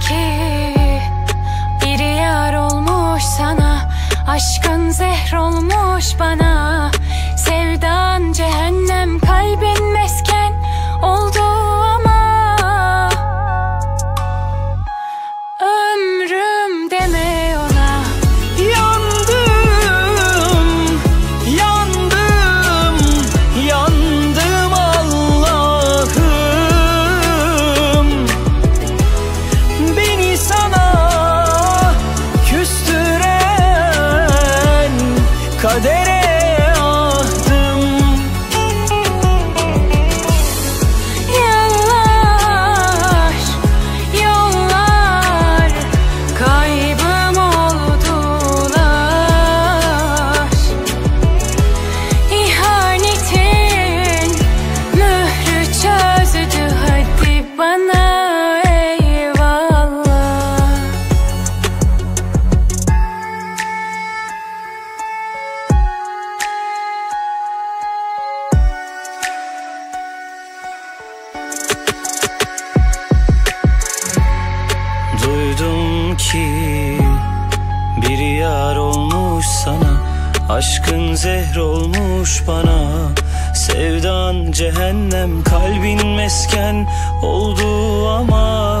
sanki Bir yar olmuş sana Aşkın zehr olmuş bana. Ki bir yar olmuş sana Aşkın zehr olmuş bana. Sevdan cehennem kalbin mesken oldu ama